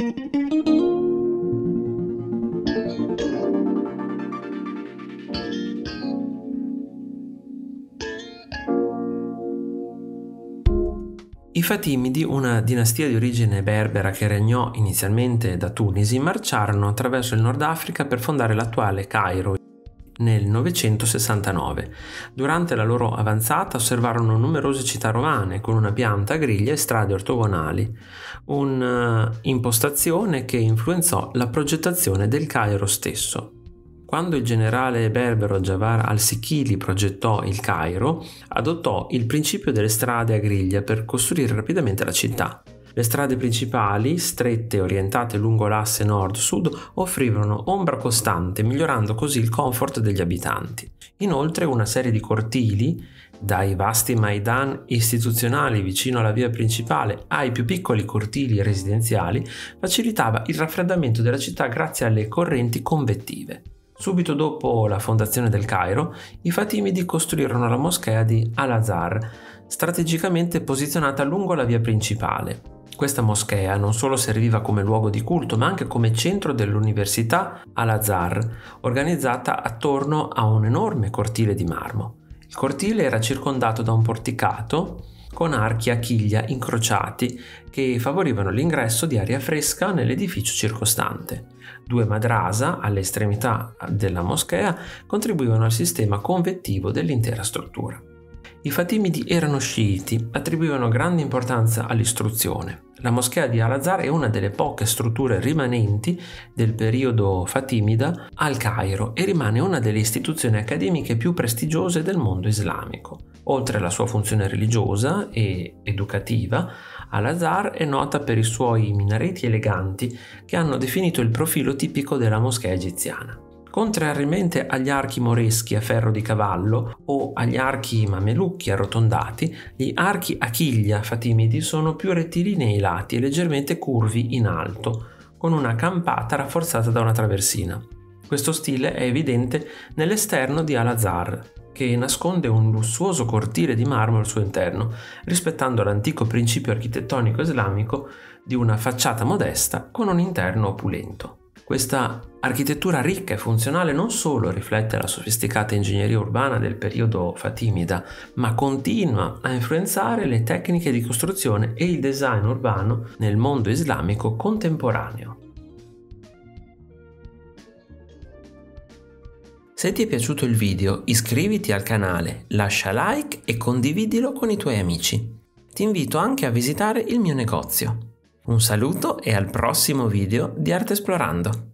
I Fatimidi, una dinastia di origine berbera che regnò inizialmente da Tunisi, marciarono attraverso il Nord Africa per fondare l'attuale Cairo nel 969. Durante la loro avanzata osservarono numerose città romane con una pianta a griglia e strade ortogonali, un'impostazione che influenzò la progettazione del Cairo stesso. Quando il generale berbero Jawar al-Sikhili progettò il Cairo, adottò il principio delle strade a griglia per costruire rapidamente la città. Le strade principali, strette e orientate lungo l'asse nord-sud, offrivano ombra costante, migliorando così il comfort degli abitanti. Inoltre una serie di cortili, dai vasti maidan istituzionali vicino alla via principale ai più piccoli cortili residenziali, facilitava il raffreddamento della città grazie alle correnti convettive. Subito dopo la fondazione del Cairo, i Fatimidi costruirono la moschea di Al-Azhar, strategicamente posizionata lungo la via principale. Questa moschea non solo serviva come luogo di culto, ma anche come centro dell'università Al-Azhar, organizzata attorno a un enorme cortile di marmo. Il cortile era circondato da un porticato con archi a chiglia incrociati che favorivano l'ingresso di aria fresca nell'edificio circostante. Due madrasa alle estremità della moschea contribuivano al sistema convettivo dell'intera struttura. I Fatimidi erano sciiti, attribuivano grande importanza all'istruzione. La moschea di Al-Azhar è una delle poche strutture rimanenti del periodo Fatimida al Cairo e rimane una delle istituzioni accademiche più prestigiose del mondo islamico. Oltre alla sua funzione religiosa e educativa, Al-Azhar è nota per i suoi minareti eleganti che hanno definito il profilo tipico della moschea egiziana. Contrariamente agli archi moreschi a ferro di cavallo o agli archi mamelucchi arrotondati, gli archi a chiglia fatimidi sono più rettilinei ai lati e leggermente curvi in alto, con una campata rafforzata da una traversina. Questo stile è evidente nell'esterno di Al-Azhar, che nasconde un lussuoso cortile di marmo al suo interno, rispettando l'antico principio architettonico islamico di una facciata modesta con un interno opulento. Questa architettura ricca e funzionale non solo riflette la sofisticata ingegneria urbana del periodo fatimida, ma continua a influenzare le tecniche di costruzione e il design urbano nel mondo islamico contemporaneo. Se ti è piaciuto il video iscriviti al canale, lascia like e condividilo con i tuoi amici. Ti invito anche a visitare il mio negozio un saluto e al prossimo video di Arte Esplorando.